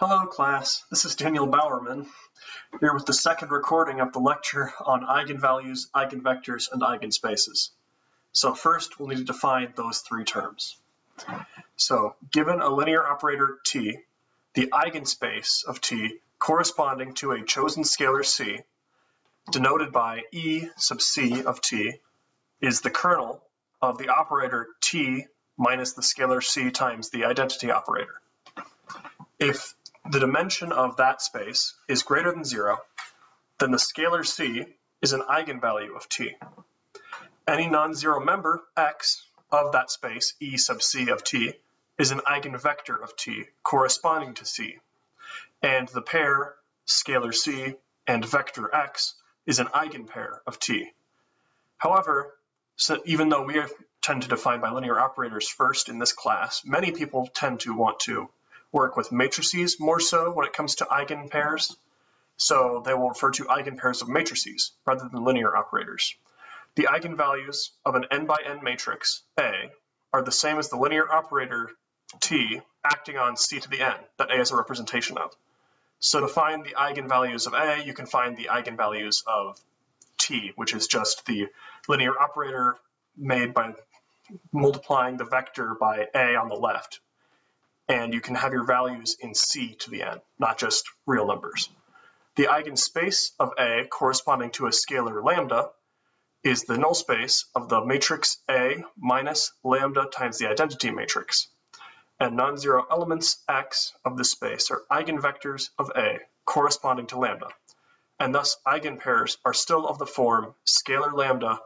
Hello class, this is Daniel Bowerman, here with the second recording of the lecture on eigenvalues, eigenvectors, and eigenspaces. So first we'll need to define those three terms. So given a linear operator t, the eigenspace of t corresponding to a chosen scalar c, denoted by e sub c of t, is the kernel of the operator t minus the scalar c times the identity operator. If the dimension of that space is greater than zero, then the scalar c is an eigenvalue of t. Any non-zero member, x, of that space, e sub c of t, is an eigenvector of t corresponding to c. And the pair scalar c and vector x is an eigenpair of t. However, so even though we tend to define bilinear operators first in this class, many people tend to want to work with matrices more so when it comes to eigenpairs. So they will refer to eigenpairs of matrices rather than linear operators. The eigenvalues of an n by n matrix, A, are the same as the linear operator T acting on C to the n that A is a representation of. So to find the eigenvalues of A, you can find the eigenvalues of T, which is just the linear operator made by multiplying the vector by A on the left and you can have your values in C to the n, not just real numbers. The eigenspace of A corresponding to a scalar lambda is the null space of the matrix A minus lambda times the identity matrix. And non-zero elements X of this space are eigenvectors of A corresponding to lambda. And thus eigenpairs are still of the form scalar lambda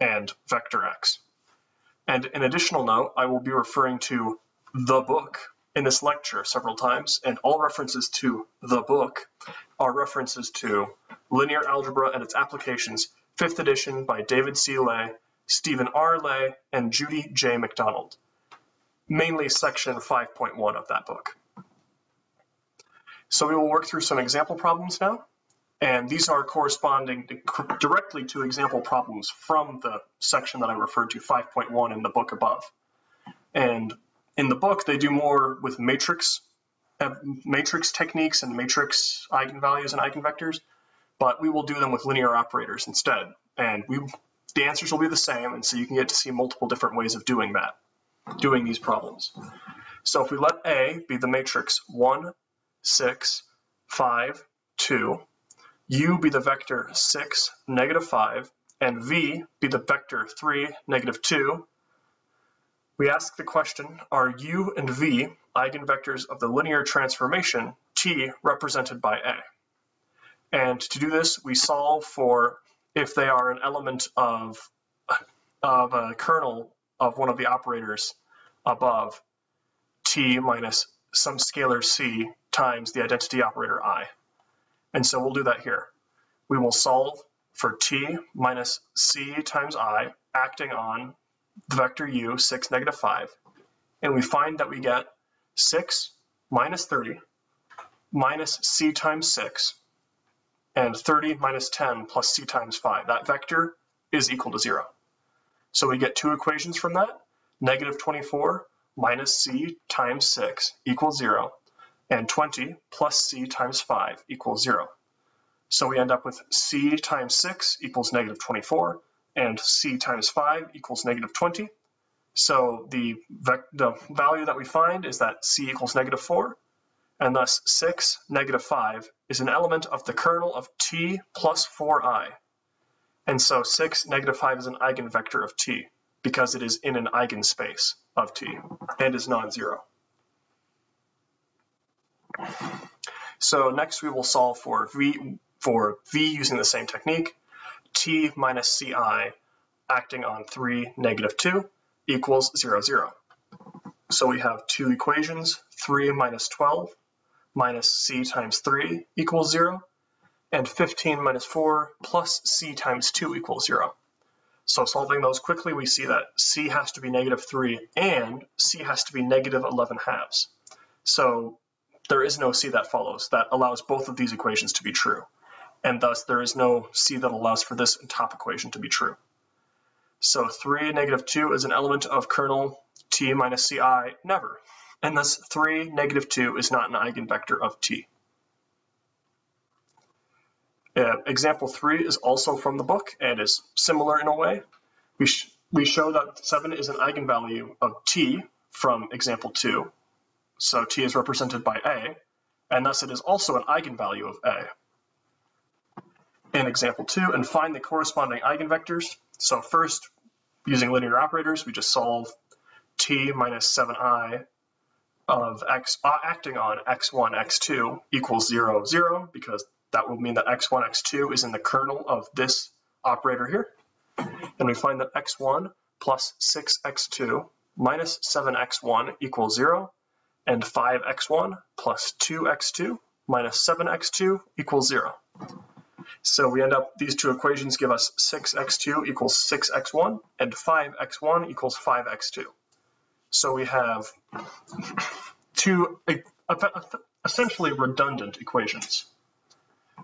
and vector X. And an additional note, I will be referring to the book in this lecture several times, and all references to the book are references to Linear Algebra and its Applications, 5th edition by David C. Lay, Steven R. Lay, and Judi J. McDonald, mainly section 5.1 of that book. So we will work through some example problems now, and these are corresponding directly to example problems from the section that I referred to, 5.1 in the book above. And in the book, they do more with matrix uh, matrix techniques and matrix eigenvalues and eigenvectors, but we will do them with linear operators instead. And we the answers will be the same, and so you can get to see multiple different ways of doing that, doing these problems. So if we let A be the matrix 1, 6, 5, 2, U be the vector 6, negative 5, and V be the vector 3, negative 2, we ask the question, are u and v eigenvectors of the linear transformation t represented by A? And to do this, we solve for if they are an element of, of a kernel of one of the operators above t minus some scalar c times the identity operator i. And so we'll do that here. We will solve for t minus c times i acting on the vector u, 6, negative 5, and we find that we get 6 minus 30 minus c times 6 and 30 minus 10 plus c times 5. That vector is equal to 0. So we get two equations from that. Negative 24 minus c times 6 equals 0, and 20 plus c times 5 equals 0. So we end up with c times 6 equals negative 24, and c times 5 equals negative 20. So the, the value that we find is that c equals negative 4, and thus 6, negative 5 is an element of the kernel of t plus 4i. And so 6, negative 5 is an eigenvector of t because it is in an eigenspace of t and is non-zero. So next we will solve for v for v using the same technique t minus ci acting on 3, negative 2 equals 0, 0. So we have two equations, 3 minus 12 minus c times 3 equals 0, and 15 minus 4 plus c times 2 equals 0. So solving those quickly, we see that c has to be negative 3 and c has to be negative 11 halves. So there is no c that follows that allows both of these equations to be true and thus there is no C that allows for this top equation to be true. So 3, negative 2 is an element of kernel T minus Ci, never. and thus 3, negative 2 is not an eigenvector of t. Uh, example 3 is also from the book and is similar in a way. We, sh we show that 7 is an eigenvalue of t from example 2. So t is represented by a, and thus it is also an eigenvalue of a. In example 2, and find the corresponding eigenvectors. So first, using linear operators, we just solve t minus 7i of x uh, acting on x1, x2 equals 0, 0, because that will mean that x1, x2 is in the kernel of this operator here. And we find that x1 plus 6x2 minus 7x1 equals 0, and 5x1 plus 2x2 minus 7x2 equals 0. So we end up, these two equations give us 6x2 equals 6x1, and 5x1 equals 5x2. So we have two essentially redundant equations.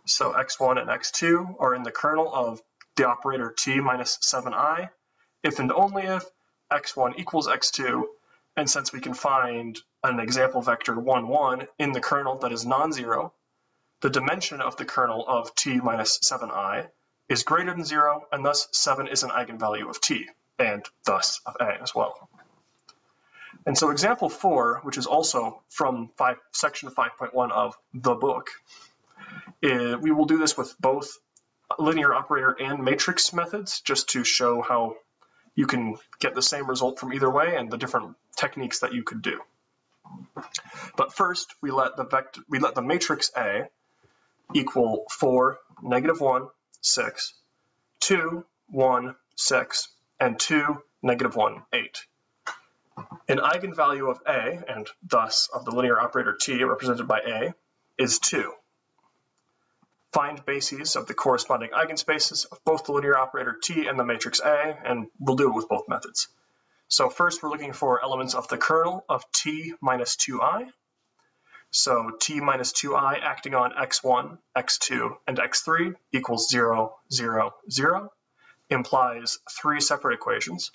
So x1 and x2 are in the kernel of the operator t minus 7i, if and only if x1 equals x2, and since we can find an example vector 1, 1 in the kernel that is non-zero, the dimension of the kernel of t minus 7i is greater than 0, and thus 7 is an eigenvalue of t, and thus of a as well. And so example 4, which is also from five, section 5.1 of the book, uh, we will do this with both linear operator and matrix methods just to show how you can get the same result from either way and the different techniques that you could do. But first, we let the vector, we let the matrix A equal 4, negative 1, 6, 2, 1, 6, and 2, negative 1, 8. An eigenvalue of A, and thus of the linear operator T represented by A, is 2 find bases of the corresponding eigenspaces of both the linear operator T and the matrix A, and we'll do it with both methods. So first we're looking for elements of the kernel of T minus 2i. So T minus 2i acting on x1, x2, and x3 equals 0, 0, 0 implies three separate equations.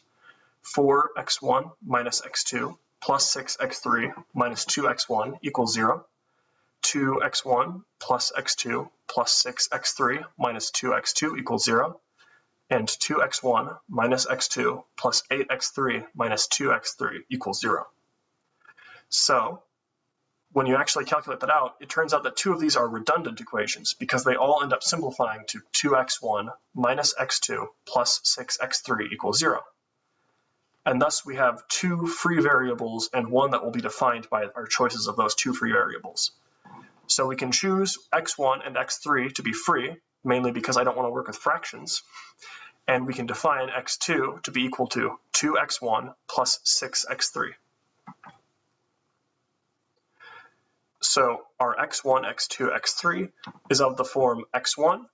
4x1 minus x2 plus 6x3 minus 2x1 equals 0. 2x1 plus x2 plus 6x3 minus 2x2 equals 0, and 2x1 minus x2 plus 8x3 minus 2x3 equals 0. So when you actually calculate that out, it turns out that two of these are redundant equations because they all end up simplifying to 2x1 minus x2 plus 6x3 equals 0. And thus we have two free variables and one that will be defined by our choices of those two free variables. So we can choose x1 and x3 to be free, mainly because I don't want to work with fractions. And we can define x2 to be equal to 2x1 plus 6x3. So our x1, x2, x3 is of the form x1,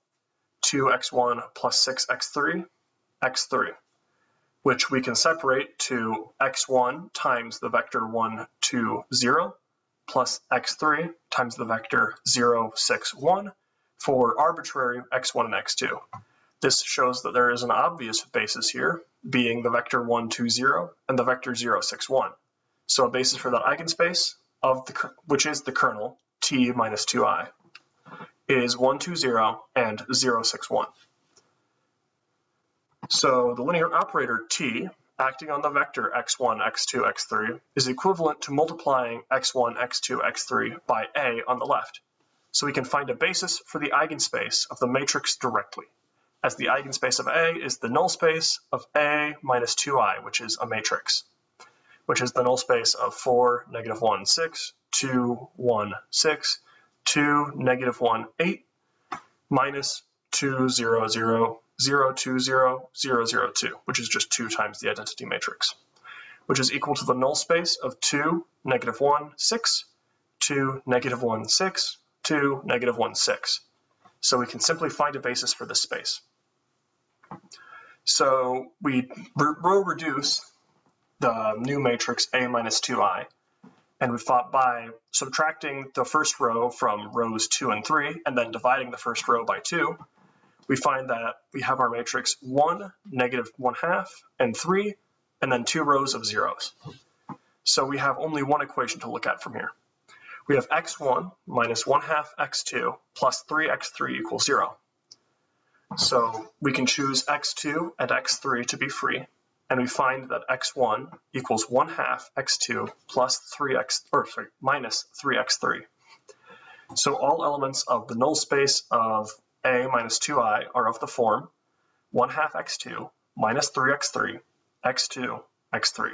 2x1 plus 6x3, x3, which we can separate to x1 times the vector 1, 2, 0, plus x3 times the vector 0, 6, 1 for arbitrary x1 and x2. This shows that there is an obvious basis here, being the vector 1, 2, 0 and the vector 0, 6, 1. So a basis for that eigenspace, of the, which is the kernel, t minus 2i, is 1, 2, 0 and 0, 6, 1. So the linear operator t acting on the vector x1, x2, x3 is equivalent to multiplying x1, x2, x3 by A on the left. So we can find a basis for the eigenspace of the matrix directly, as the eigenspace of A is the null space of A minus 2i, which is a matrix, which is the null space of 4, negative 1, 6, 2, 1, 6, 2, negative 1, 8, minus 2, 0, 0, 0, 2, 0, 0, 0, 2, which is just 2 times the identity matrix, which is equal to the null space of 2, negative 1, 6, 2, negative 1, 6, 2, negative 1, 6. So we can simply find a basis for this space. So we row reduce the new matrix A minus 2i, and we thought by subtracting the first row from rows 2 and 3, and then dividing the first row by 2, we find that we have our matrix 1, negative 1 half, and 3, and then two rows of zeros. So we have only one equation to look at from here. We have x1 minus 1 half x2 plus 3x3 equals 0. So we can choose x2 and x3 to be free, and we find that x1 equals 1 half x2 plus 3x, or sorry, minus 3x3. So all elements of the null space of A minus 2i are of the form 1 half x2 minus 3x3, x2, x3,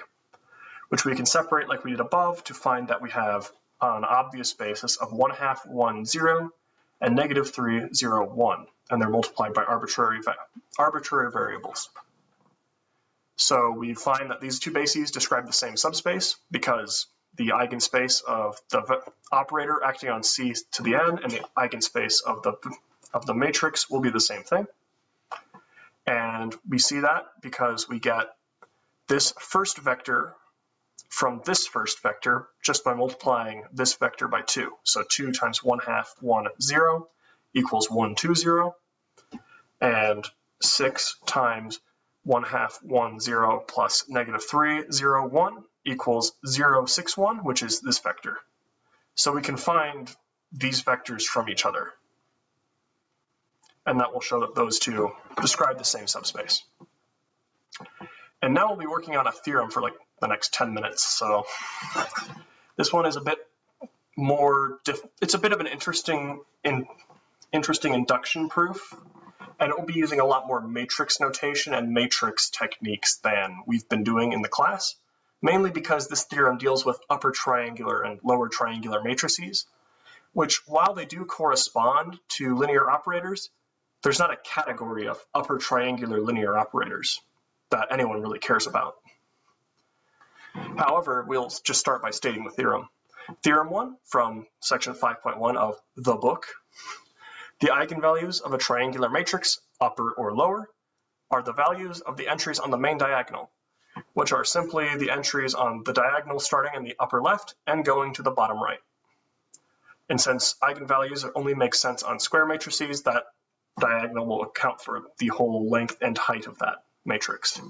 which we can separate like we did above to find that we have an obvious basis of 1 half 1, 0, and negative 3, 0, 1, and they're multiplied by arbitrary, arbitrary variables. So we find that these two bases describe the same subspace because the eigenspace of the operator acting on C to the n and the eigenspace of the, of the matrix will be the same thing. And we see that because we get this first vector from this first vector just by multiplying this vector by 2. So 2 times 1 half 1, 0 equals 1, 2, 0. And 6 times 1 half 1, 0 plus negative 3, 0, 1 equals 0, 6, 1, which is this vector. So we can find these vectors from each other. And that will show that those two describe the same subspace. And now we'll be working on a theorem for like the next 10 minutes. So this one is a bit more, it's a bit of an interesting, in, interesting induction proof and it will be using a lot more matrix notation and matrix techniques than we've been doing in the class, mainly because this theorem deals with upper triangular and lower triangular matrices, which while they do correspond to linear operators, there's not a category of upper triangular linear operators that anyone really cares about. However, we'll just start by stating the theorem. Theorem 1 from section 5.1 of the book the eigenvalues of a triangular matrix, upper or lower, are the values of the entries on the main diagonal, which are simply the entries on the diagonal starting in the upper left and going to the bottom right. And since eigenvalues only make sense on square matrices, that diagonal will account for the whole length and height of that matrix.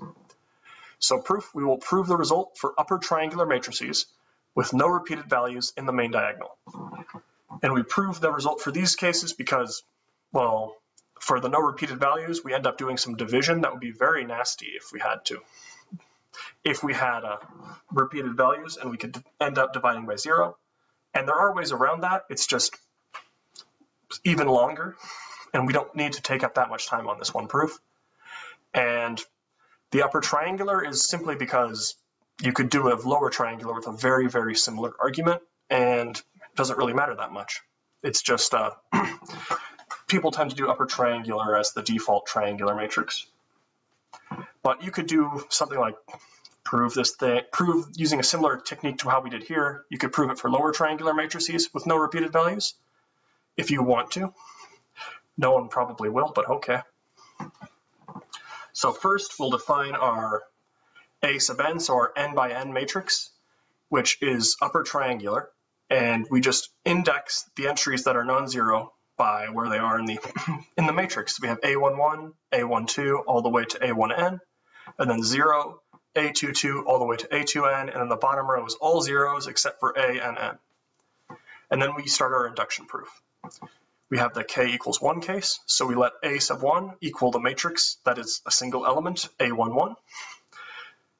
So proof, we will prove the result for upper triangular matrices with no repeated values in the main diagonal. And we prove the result for these cases because, well, for the no repeated values, we end up doing some division that would be very nasty if we had to. If we had uh, repeated values and we could end up dividing by zero. And there are ways around that. It's just even longer. And we don't need to take up that much time on this one proof. And the upper triangular is simply because you could do a lower triangular with a very, very similar argument. And doesn't really matter that much. It's just uh, people tend to do upper triangular as the default triangular matrix. But you could do something like prove this thing, prove using a similar technique to how we did here. You could prove it for lower triangular matrices with no repeated values if you want to. No one probably will, but okay. So first we'll define our A sub n, so our n by n matrix, which is upper triangular and we just index the entries that are non-zero by where they are in the in the matrix. We have A11, A12, all the way to A1n, and then 0, A22, all the way to A2n, and then the bottom row is all zeros except for A and n. And then we start our induction proof. We have the k equals 1 case, so we let A sub 1 equal the matrix that is a single element, A11.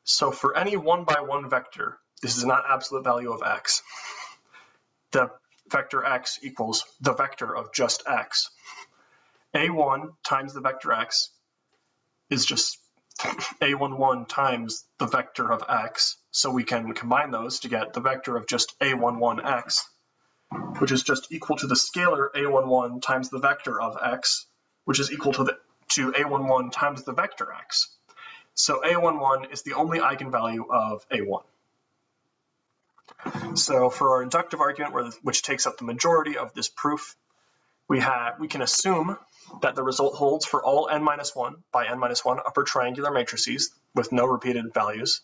So for any 1 by 1 vector, this is not absolute value of x the vector x equals the vector of just x. a1 times the vector x is just a11 times the vector of x, so we can combine those to get the vector of just a11x, which is just equal to the scalar a11 times the vector of x, which is equal to the to a11 times the vector x. So a11 is the only eigenvalue of a1. So for our inductive argument, which takes up the majority of this proof, we have we can assume that the result holds for all n minus 1 by n minus 1 upper triangular matrices with no repeated values.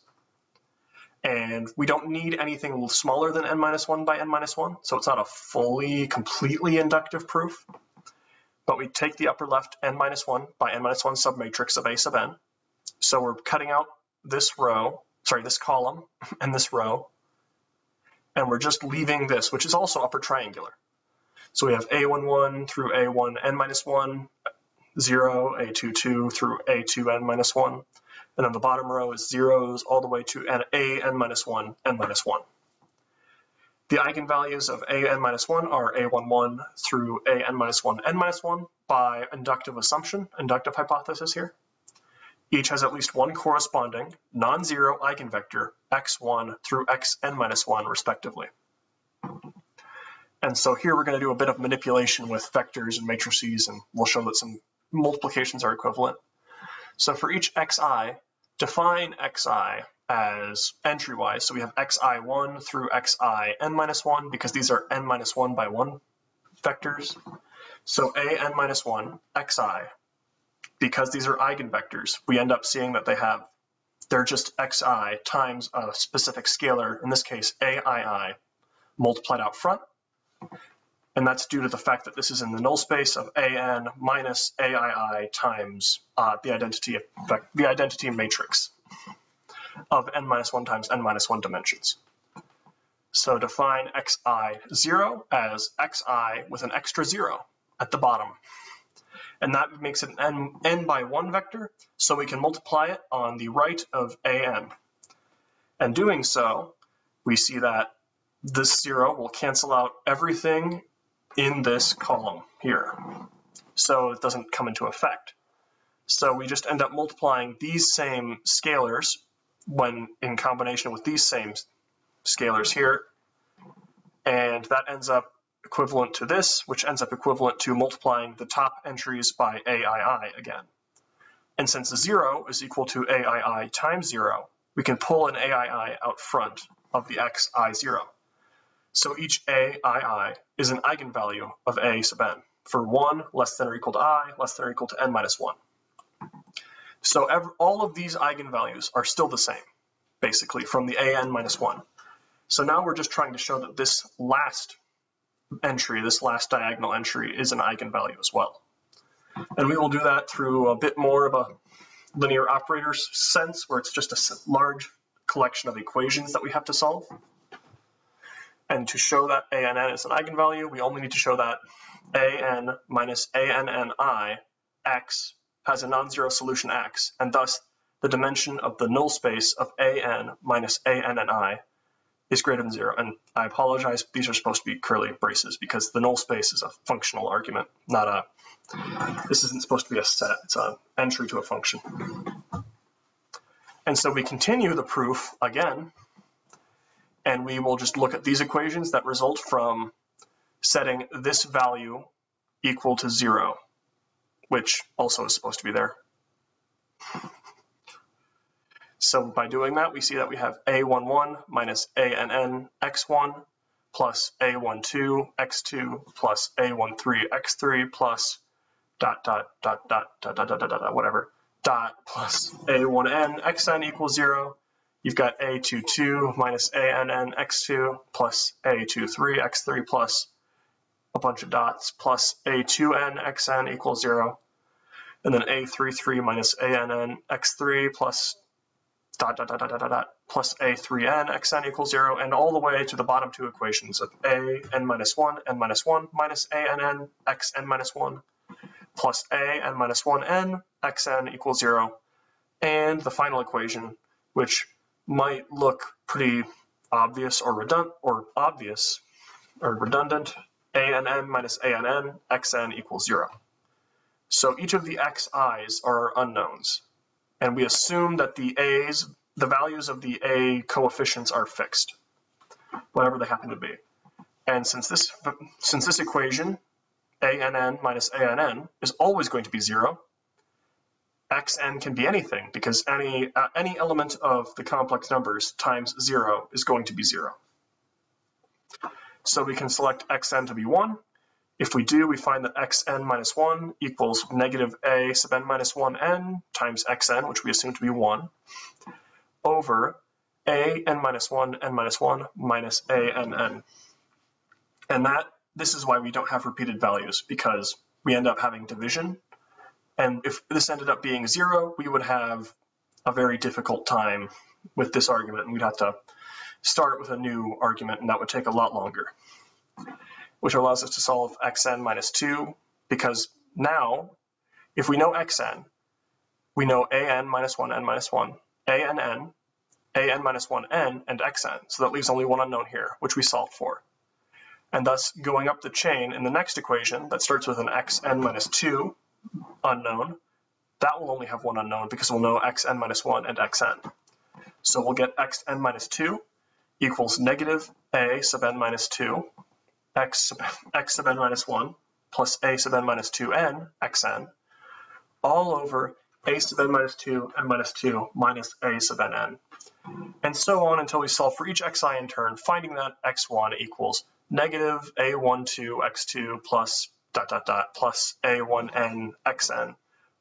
And we don't need anything smaller than n minus 1 by n minus 1, so it's not a fully, completely inductive proof. But we take the upper left n minus 1 by n minus 1 submatrix of A sub n. So we're cutting out this row, sorry, this column and this row and we're just leaving this, which is also upper triangular. So we have A11 through A1n minus 1, 0, A22 through A2n minus 1, and then the bottom row is zeros all the way to n, a n minus 1, n minus 1. The eigenvalues of a n minus 1 are a11 through a n minus 1, n minus 1 by inductive assumption, inductive hypothesis here. Each has at least one corresponding non-zero eigenvector x1 through xn minus 1 respectively. And so here we're going to do a bit of manipulation with vectors and matrices, and we'll show that some multiplications are equivalent. So for each xi, define xi as entry-wise. So we have xi1 through xi n minus 1 because these are n minus 1 by 1 vectors. So a n minus 1 xi, because these are eigenvectors, we end up seeing that they have, they're just xi times a specific scalar, in this case aii, multiplied out front. And that's due to the fact that this is in the null space of an minus aii times uh, the identity the identity matrix of n minus 1 times n minus 1 dimensions. So define xi0 as xi with an extra 0 at the bottom. And that makes it an n, n by 1 vector, so we can multiply it on the right of an. And doing so, we see that this 0 will cancel out everything in this column here. So it doesn't come into effect. So we just end up multiplying these same scalars when in combination with these same scalars here. And that ends up equivalent to this, which ends up equivalent to multiplying the top entries by AII again. And since 0 is equal to AII times 0, we can pull an AII out front of the xi0. So each AII is an eigenvalue of A sub n for 1 less than or equal to i, less than or equal to n minus 1. So every, all of these eigenvalues are still the same, basically, from the an minus 1. So now we're just trying to show that this last entry, this last diagonal entry, is an eigenvalue as well. And we will do that through a bit more of a linear operators sense, where it's just a large collection of equations that we have to solve. And to show that ann is an eigenvalue, we only need to show that an minus anni x has a non-zero solution x, and thus the dimension of the null space of an minus an and i is greater than zero. And I apologize, these are supposed to be curly braces because the null space is a functional argument, not a, this isn't supposed to be a set, it's an entry to a function. And so we continue the proof again, and we will just look at these equations that result from setting this value equal to zero which also is supposed to be there. So by doing that, we see that we have a11 minus ann x1 plus a12 x2 plus a13 x3 plus dot dot dot dot dot dot dot dot, dot whatever dot plus a1n xn equals zero. You've got a22 minus ann x2 plus a23 x3 plus a bunch of dots plus a2n xn equals 0, and then a33 minus ann x3 plus dot dot dot dot dot dot plus a3n xn equals 0, and all the way to the bottom two equations of a n minus 1 n minus 1 minus ann xn minus 1 plus a n minus 1 n xn equals 0, and the final equation, which might look pretty obvious or redundant or obvious or redundant ann minus ann, xn equals 0. So each of the xi's are unknowns. And we assume that the a's, the values of the a coefficients are fixed, whatever they happen to be. And since this, since this equation, ann minus ann, is always going to be 0, xn can be anything because any, uh, any element of the complex numbers times 0 is going to be 0. So we can select xn to be 1. If we do, we find that xn minus 1 equals negative a sub n minus 1n times xn, which we assume to be 1, over a n minus 1 n minus 1 minus a n n. And that this is why we don't have repeated values, because we end up having division. And if this ended up being 0, we would have a very difficult time with this argument, and we'd have to start with a new argument, and that would take a lot longer, which allows us to solve xn minus 2, because now, if we know xn, we know an minus 1, n minus 1, ann, an minus 1, n, and xn, so that leaves only one unknown here, which we solved for. And thus, going up the chain in the next equation that starts with an xn minus 2 unknown, that will only have one unknown because we'll know xn minus 1 and xn. So we'll get xn minus 2 equals negative a sub n minus 2 x sub, x sub n minus 1 plus a sub n minus 2n xn all over a sub n minus 2 n minus 2 minus a sub n, n. And so on until we solve for each xi in turn, finding that x1 equals negative a12 x2 plus dot dot dot plus a1n xn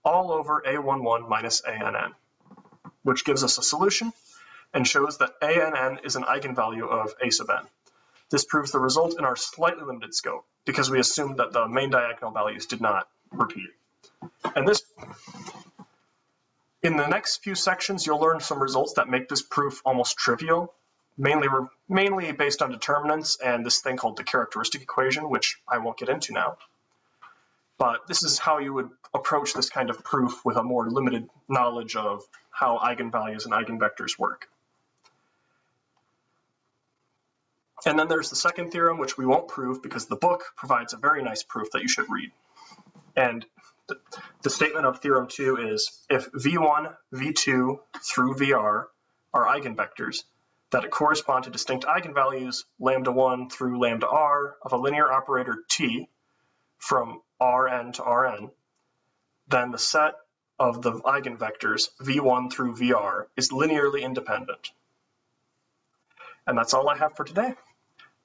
all over a11 minus ann, which gives us a solution and shows that ann is an eigenvalue of a sub n. This proves the result in our slightly limited scope because we assumed that the main diagonal values did not repeat. And this, in the next few sections, you'll learn some results that make this proof almost trivial, mainly, mainly based on determinants and this thing called the characteristic equation, which I won't get into now. But this is how you would approach this kind of proof with a more limited knowledge of how eigenvalues and eigenvectors work. And then there's the second theorem, which we won't prove because the book provides a very nice proof that you should read. And the, the statement of theorem two is if v1, v2 through vr are eigenvectors, that correspond to distinct eigenvalues lambda 1 through lambda r of a linear operator t from Rn to Rn, then the set of the eigenvectors v1 through vr is linearly independent. And that's all I have for today.